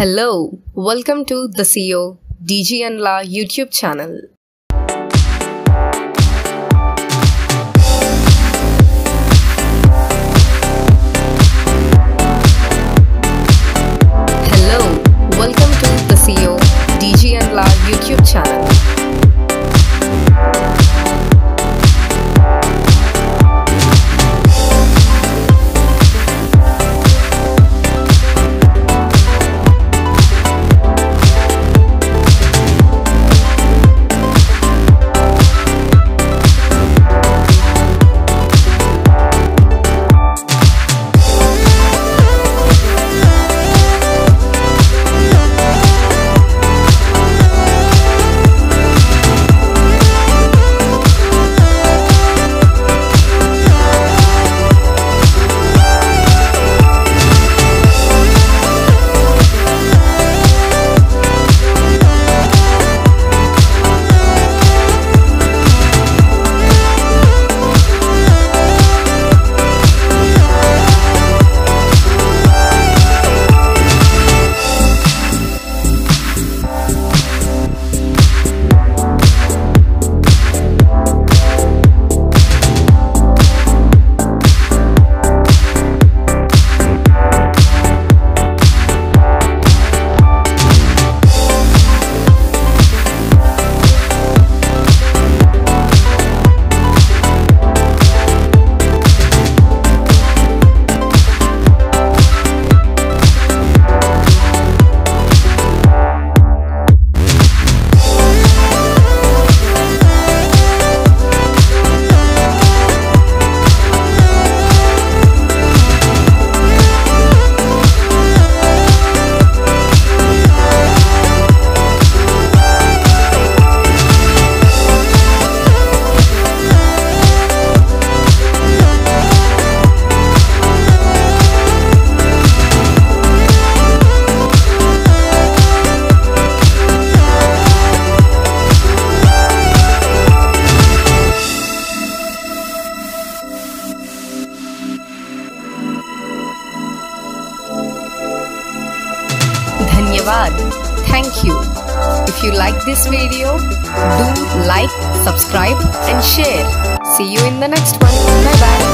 Hello, welcome to the CEO DG and La YouTube channel. Thank you. If you like this video, do like, subscribe and share. See you in the next one. Bye bye.